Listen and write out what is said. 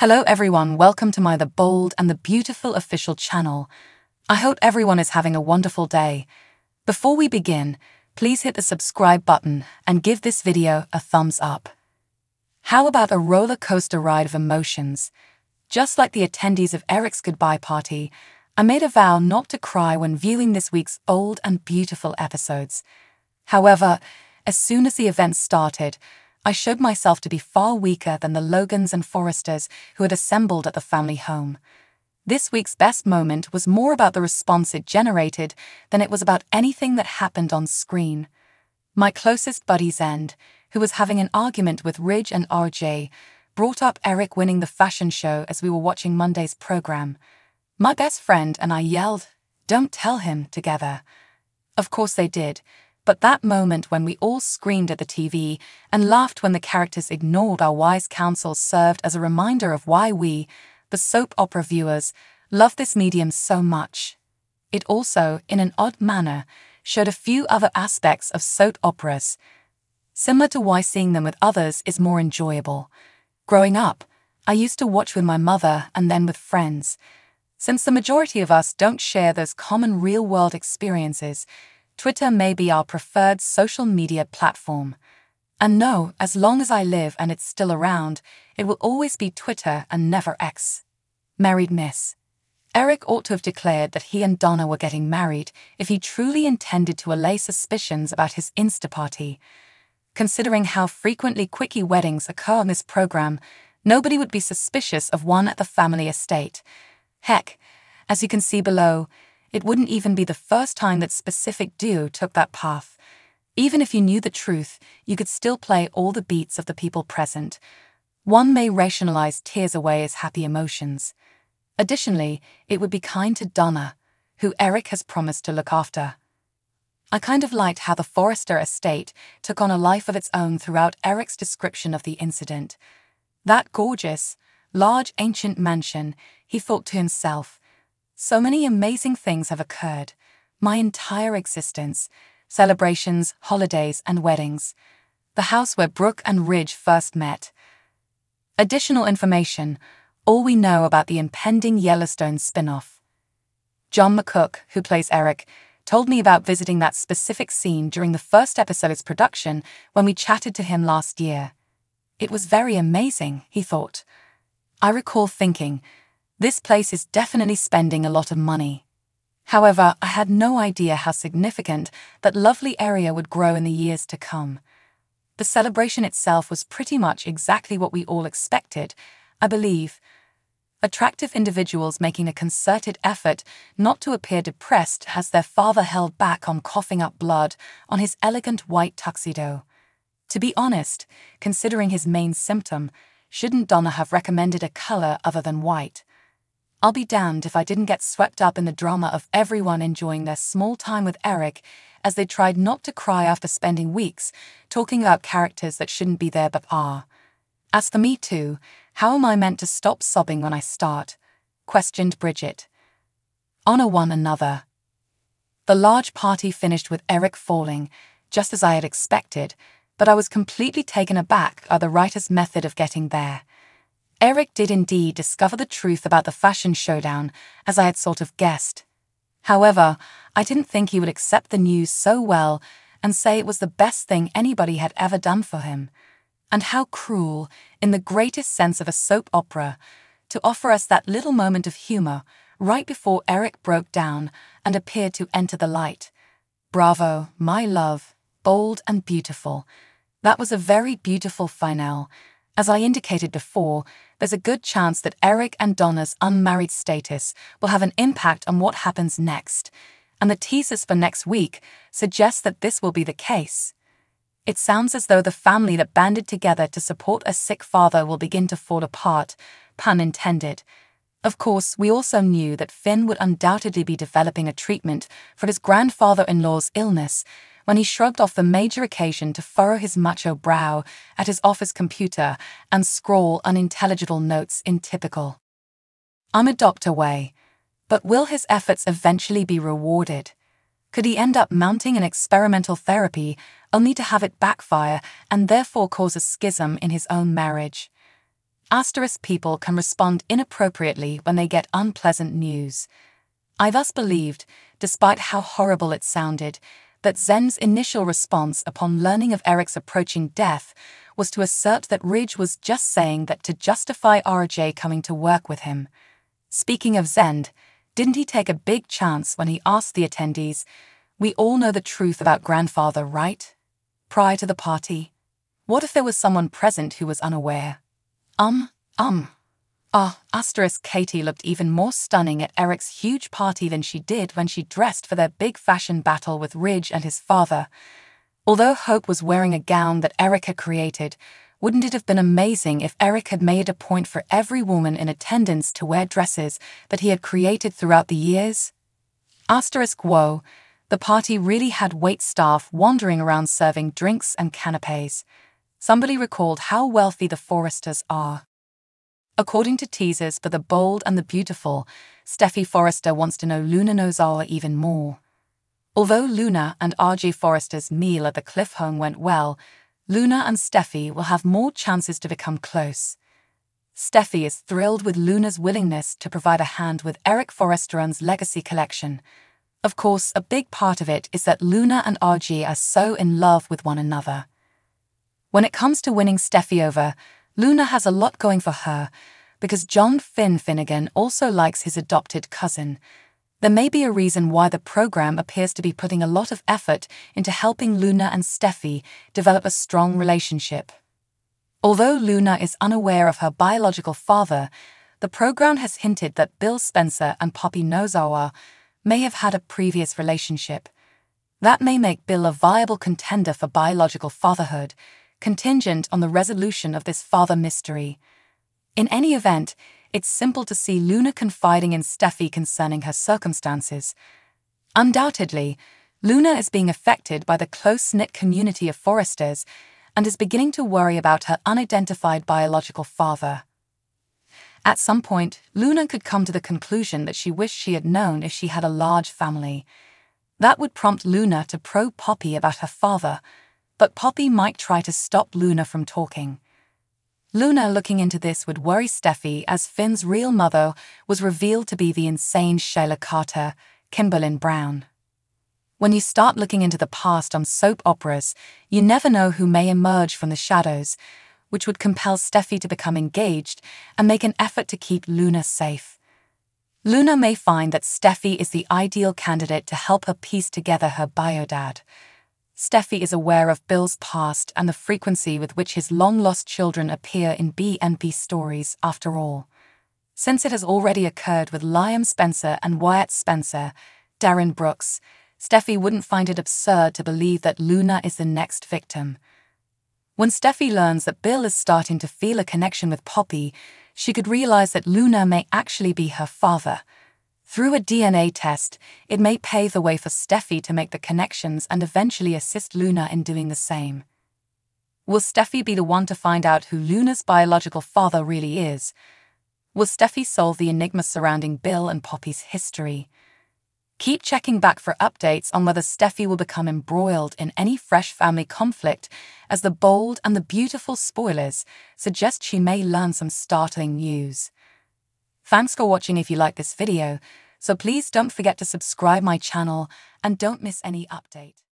Hello, everyone. Welcome to my The Bold and the Beautiful official channel. I hope everyone is having a wonderful day. Before we begin, please hit the subscribe button and give this video a thumbs up. How about a roller coaster ride of emotions? Just like the attendees of Eric's goodbye party, I made a vow not to cry when viewing this week's old and beautiful episodes. However, as soon as the event started, I showed myself to be far weaker than the Logans and Forresters who had assembled at the family home. This week's best moment was more about the response it generated than it was about anything that happened on screen. My closest buddy Zende, who was having an argument with Ridge and RJ, brought up Eric winning the fashion show as we were watching Monday's program. My best friend and I yelled, Don't tell him, together. Of course they did, but that moment when we all screamed at the TV and laughed when the characters ignored our wise counsel served as a reminder of why we, the soap opera viewers, love this medium so much. It also, in an odd manner, showed a few other aspects of soap operas, similar to why seeing them with others is more enjoyable. Growing up, I used to watch with my mother and then with friends. Since the majority of us don't share those common real world experiences, Twitter may be our preferred social media platform. And no, as long as I live and it's still around, it will always be Twitter and never X. Married Miss. Eric ought to have declared that he and Donna were getting married if he truly intended to allay suspicions about his Insta party. Considering how frequently quickie weddings occur on this program, nobody would be suspicious of one at the family estate. Heck, as you can see below, it wouldn't even be the first time that specific duo took that path. Even if you knew the truth, you could still play all the beats of the people present. One may rationalize tears away as happy emotions. Additionally, it would be kind to Donna, who Eric has promised to look after. I kind of liked how the Forrester estate took on a life of its own throughout Eric's description of the incident. That gorgeous, large ancient mansion, he thought to himself, so many amazing things have occurred. My entire existence celebrations, holidays, and weddings. The house where Brooke and Ridge first met. Additional information all we know about the impending Yellowstone spin off. John McCook, who plays Eric, told me about visiting that specific scene during the first episode's production when we chatted to him last year. It was very amazing, he thought. I recall thinking, this place is definitely spending a lot of money. However, I had no idea how significant that lovely area would grow in the years to come. The celebration itself was pretty much exactly what we all expected, I believe. Attractive individuals making a concerted effort not to appear depressed as their father held back on coughing up blood on his elegant white tuxedo. To be honest, considering his main symptom, shouldn't Donna have recommended a color other than white? I'll be damned if I didn't get swept up in the drama of everyone enjoying their small time with Eric as they tried not to cry after spending weeks talking about characters that shouldn't be there but are. As for me too, how am I meant to stop sobbing when I start? questioned Bridget. Honor one another. The large party finished with Eric falling, just as I had expected, but I was completely taken aback by the writer's method of getting there. Eric did indeed discover the truth about the fashion showdown, as I had sort of guessed. However, I didn't think he would accept the news so well and say it was the best thing anybody had ever done for him. And how cruel, in the greatest sense of a soap opera, to offer us that little moment of humor right before Eric broke down and appeared to enter the light. Bravo, my love, bold and beautiful. That was a very beautiful finale. As I indicated before, there's a good chance that Eric and Donna's unmarried status will have an impact on what happens next, and the teasers for next week suggest that this will be the case. It sounds as though the family that banded together to support a sick father will begin to fall apart, pun intended. Of course, we also knew that Finn would undoubtedly be developing a treatment for his grandfather in law's illness when he shrugged off the major occasion to furrow his macho brow at his office computer and scrawl unintelligible notes in typical. I'm a doctor way, but will his efforts eventually be rewarded? Could he end up mounting an experimental therapy only to have it backfire and therefore cause a schism in his own marriage? Asterisk people can respond inappropriately when they get unpleasant news. I thus believed, despite how horrible it sounded, that Zende's initial response upon learning of Eric's approaching death was to assert that Ridge was just saying that to justify RJ coming to work with him. Speaking of Zende, didn't he take a big chance when he asked the attendees, We all know the truth about grandfather, right? Prior to the party. What if there was someone present who was unaware? Um, um. Ah, asterisk Katie looked even more stunning at Eric's huge party than she did when she dressed for their big fashion battle with Ridge and his father. Although Hope was wearing a gown that Eric had created, wouldn't it have been amazing if Eric had made a point for every woman in attendance to wear dresses that he had created throughout the years? Asterisk whoa, the party really had wait staff wandering around serving drinks and canapes. Somebody recalled how wealthy the Forresters are. According to teasers for The Bold and the Beautiful, Steffy Forrester wants to know Luna Nozawa even more. Although Luna and RJ Forrester's meal at the Cliff home went well, Luna and Steffy will have more chances to become close. Steffy is thrilled with Luna's willingness to provide a hand with Eric Forrester's legacy collection. Of course, a big part of it is that Luna and RJ are so in love with one another. When it comes to winning Steffy over, Luna has a lot going for her because John Finn Finnegan also likes his adopted cousin. There may be a reason why the program appears to be putting a lot of effort into helping Luna and Steffy develop a strong relationship. Although Luna is unaware of her biological father, the program has hinted that Bill Spencer and Poppy Nozawa may have had a previous relationship. That may make Bill a viable contender for biological fatherhood, contingent on the resolution of this father mystery. In any event, it's simple to see Luna confiding in Steffy concerning her circumstances. Undoubtedly, Luna is being affected by the close knit community of Forresters and is beginning to worry about her unidentified biological father. At some point, Luna could come to the conclusion that she wished she had known if she had a large family. That would prompt Luna to probe Poppy about her father but Poppy might try to stop Luna from talking. Luna looking into this would worry Steffy as Finn's real mother was revealed to be the insane Sheila Carter, Kimberlin Brown. When you start looking into the past on soap operas, you never know who may emerge from the shadows, which would compel Steffy to become engaged and make an effort to keep Luna safe. Luna may find that Steffy is the ideal candidate to help her piece together her biodad. Steffy is aware of Bill's past and the frequency with which his long lost children appear in BNP stories, after all. Since it has already occurred with Liam Spencer and Wyatt Spencer, Darin Brooks, Steffy wouldn't find it absurd to believe that Luna is the next victim. When Steffy learns that Bill is starting to feel a connection with Poppy, she could realize that Luna may actually be her father through a DNA test, it may pave the way for Steffy to make the connections and eventually assist Luna in doing the same. Will Steffy be the one to find out who Luna's biological father really is? Will Steffy solve the enigma surrounding Bill and Poppy's history? Keep checking back for updates on whether Steffy will become embroiled in any fresh family conflict, as the bold and the beautiful spoilers suggest she may learn some startling news. Thanks for watching if you like this video, so please don't forget to subscribe my channel and don't miss any update.